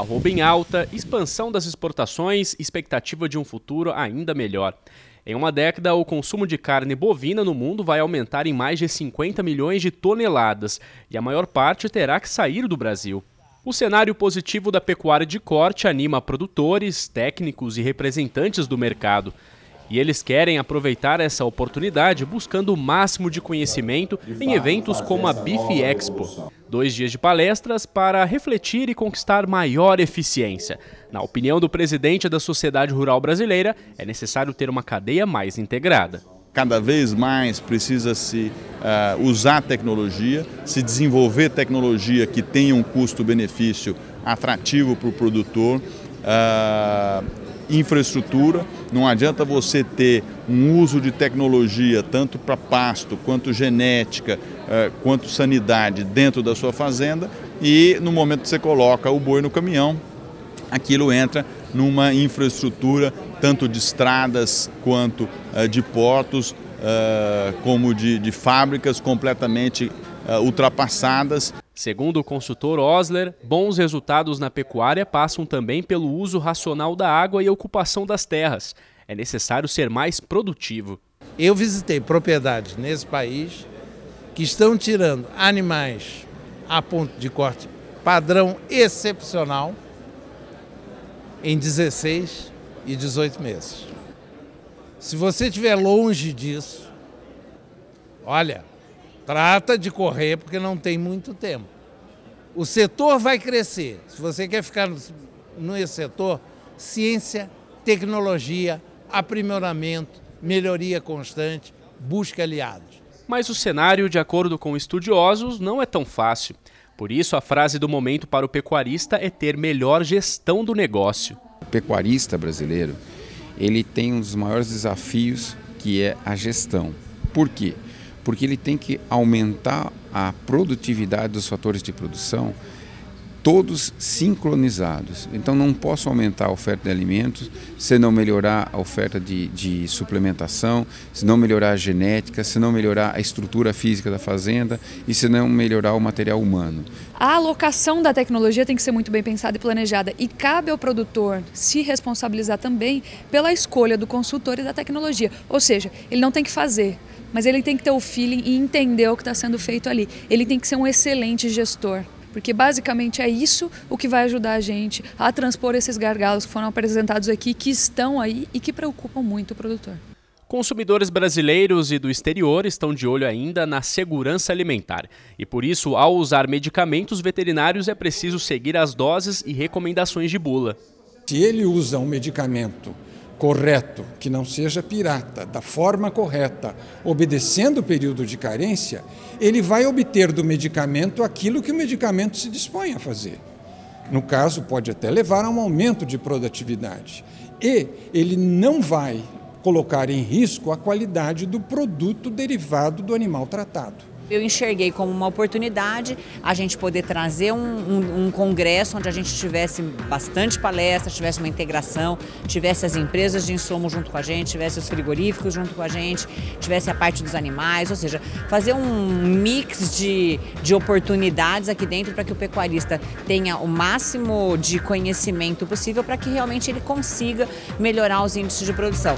arroba em alta, expansão das exportações, expectativa de um futuro ainda melhor. Em uma década, o consumo de carne bovina no mundo vai aumentar em mais de 50 milhões de toneladas e a maior parte terá que sair do Brasil. O cenário positivo da pecuária de corte anima produtores, técnicos e representantes do mercado. E eles querem aproveitar essa oportunidade buscando o máximo de conhecimento em eventos como a Beef Expo. Dois dias de palestras para refletir e conquistar maior eficiência. Na opinião do presidente da Sociedade Rural Brasileira, é necessário ter uma cadeia mais integrada. Cada vez mais precisa se uh, usar tecnologia, se desenvolver tecnologia que tenha um custo-benefício atrativo para o produtor. Uh, infraestrutura. Não adianta você ter um uso de tecnologia, tanto para pasto, quanto genética, eh, quanto sanidade dentro da sua fazenda e no momento que você coloca o boi no caminhão, aquilo entra numa infraestrutura tanto de estradas quanto eh, de portos, eh, como de, de fábricas completamente ultrapassadas Segundo o consultor Osler, bons resultados na pecuária passam também pelo uso racional da água e ocupação das terras. É necessário ser mais produtivo. Eu visitei propriedades nesse país que estão tirando animais a ponto de corte padrão excepcional em 16 e 18 meses. Se você estiver longe disso, olha, Trata de correr porque não tem muito tempo. O setor vai crescer. Se você quer ficar no setor, ciência, tecnologia, aprimoramento, melhoria constante, busca aliados. Mas o cenário, de acordo com estudiosos, não é tão fácil. Por isso, a frase do momento para o pecuarista é ter melhor gestão do negócio. O pecuarista brasileiro, ele tem um dos maiores desafios que é a gestão. Por quê? Porque ele tem que aumentar a produtividade dos fatores de produção, todos sincronizados. Então não posso aumentar a oferta de alimentos se não melhorar a oferta de, de suplementação, se não melhorar a genética, se não melhorar a estrutura física da fazenda e se não melhorar o material humano. A alocação da tecnologia tem que ser muito bem pensada e planejada e cabe ao produtor se responsabilizar também pela escolha do consultor e da tecnologia. Ou seja, ele não tem que fazer, mas ele tem que ter o feeling e entender o que está sendo feito ali. Ele tem que ser um excelente gestor. Porque basicamente é isso o que vai ajudar a gente a transpor esses gargalos que foram apresentados aqui, que estão aí e que preocupam muito o produtor. Consumidores brasileiros e do exterior estão de olho ainda na segurança alimentar. E por isso, ao usar medicamentos veterinários, é preciso seguir as doses e recomendações de bula. Se ele usa um medicamento correto, que não seja pirata, da forma correta, obedecendo o período de carência, ele vai obter do medicamento aquilo que o medicamento se dispõe a fazer. No caso, pode até levar a um aumento de produtividade. E ele não vai colocar em risco a qualidade do produto derivado do animal tratado. Eu enxerguei como uma oportunidade a gente poder trazer um, um, um, congresso onde a gente tivesse bastante palestras, tivesse uma integração, tivesse as empresas de insumo junto com a gente, tivesse os frigoríficos junto com a gente, tivesse a parte dos animais, ou seja, fazer um mix de, de oportunidades aqui dentro para que o pecuarista tenha o máximo de conhecimento possível para que realmente ele consiga melhorar os índices de produção.